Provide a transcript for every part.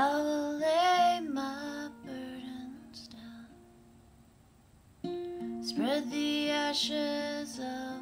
I will lay my burdens down, spread the ashes of.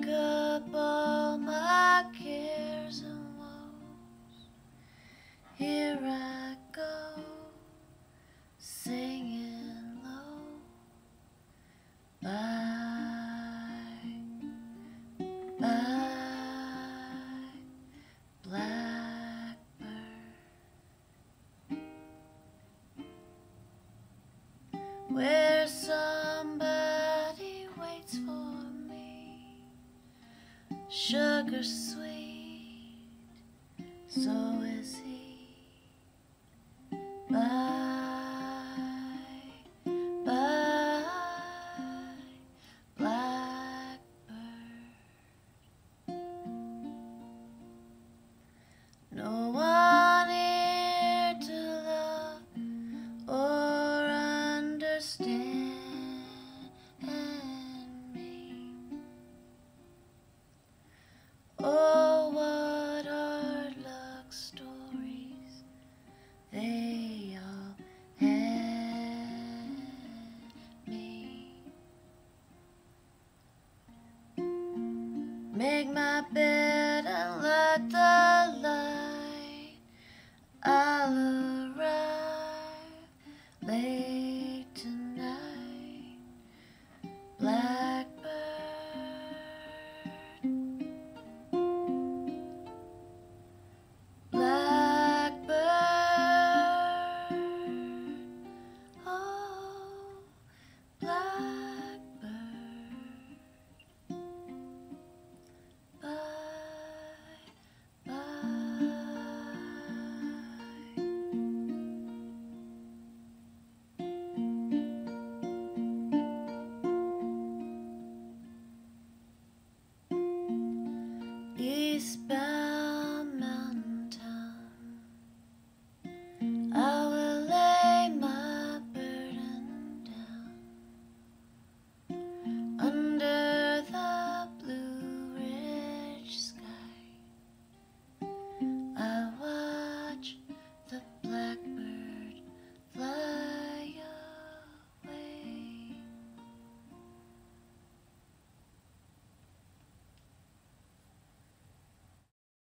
Pack sugar sweet, so Make my bed and let the light out.